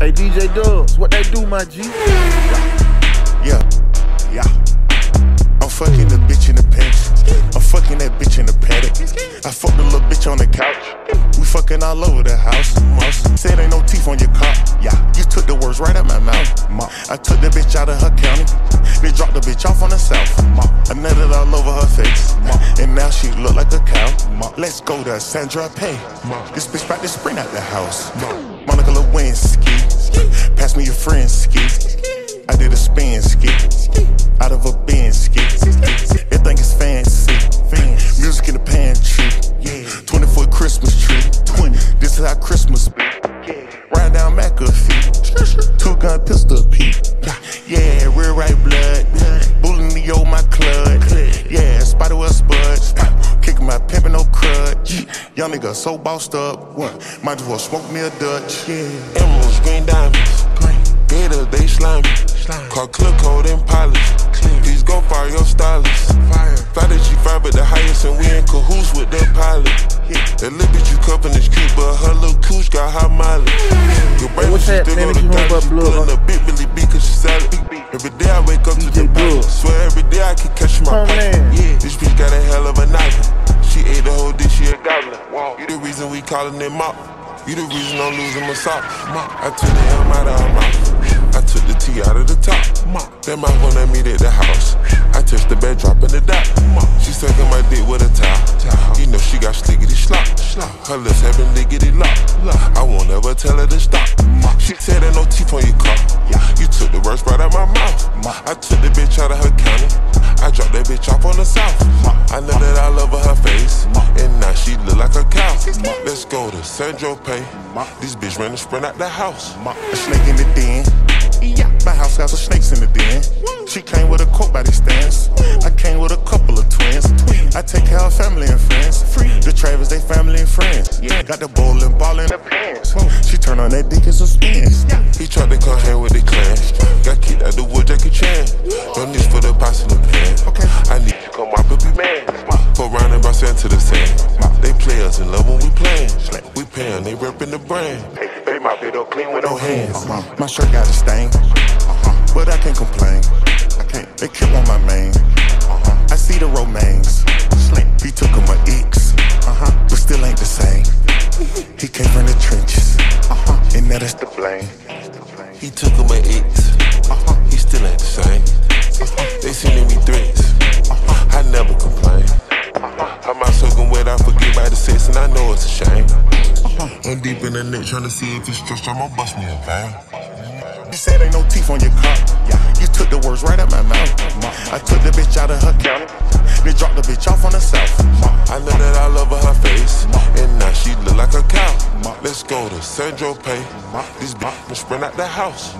Hey DJ Dubs, what they do, my G? Yeah, yeah. I'm fucking the bitch in the pants. I'm fucking that bitch in the paddock. I fucked the little bitch on the couch. We fucking all over the house. Said ain't no teeth on your car. Yeah, you took the words right out my mouth. I took the bitch out of her county. They dropped the bitch off on the south. I nutted all over her face. And now she look like a cow. Let's go to Saint-Tropez. This bitch about to sprint out the house. Monica Lewinsky. Pass me your friend ski. I did a spin ski. Out of a bin ski. Everything is fancy. Music in the pantry. 20 foot Christmas tree. 20. This is how Christmas be. Ride down McAfee. Two gun pistol Pete. Crutch. Young nigga so bossed up. What? Might as well smoke me a Dutch. Yeah. Emeralds, green diamonds. Gators, they slimy. Call clip code and polish. Please go fire your stylist. Fly the G5 at the highest, and we in cahoots with the pilot. That little bitch you cuffin' is cute, but her little cooch got high mileage. Your brain what's she that, still man? go to If you want college. about blood, Pullin' huh? up big Billy B, cause she salad. Every day I wake up to the pilot. Swear every day I can catch my Oh, the reason we callin' it mop. You the reason I'm losing my socks. I took the M out of her mouth. I took the T out of the top. That mouth when I meet at the house. I touched the bed, dropping the dot. She sucking my dick with a towel. You know she got slickety slop. Her lips having lickety lock. I won't ever tell her to stop. She said there no teeth on your car. You took the words right out my mouth. I took the bitch out of her county. I dropped that bitch off on the south. I know that I love her face, and now she look like a cow. To Saint-Tropez. This bitch ran the sprint out the house. A snake in the den. My house has a snakes in the den. She came with a coat by the stands. I came with a couple of twins. I take care of family and friends. Free. The Travis, they family and friends. Yeah. Got the bowling ball in the pants. She turn on that dick, it's a spin. He tried to come hang with the clan. Got kicked out the wood, Jackie Chan. No need for the pots in the pan. Okay. I need you to come up and be man. Go round and bounce into the sand. They play us in love when we playing. We paying, they reppin' the brand. They mop it up clean with no hands. Uh-huh. My shirt got a stain, uh-huh. but I can't complain. I can't. They kept on my main. Uh-huh. I see the romaines. He took him my eeks, but still ain't the same. He came from the trenches, and now that's the blame. He took him my ex. I'm deep in the net trying to see if it's stretched. I'ma bust me a vein. You said ain't no teeth on your car. You took the words right out my mouth. I took the bitch out of her county. They dropped the bitch off on the south. I know that I love her face, and now she look like a cow. Let's go to Saint-Tropez. This bitch sprint out the house.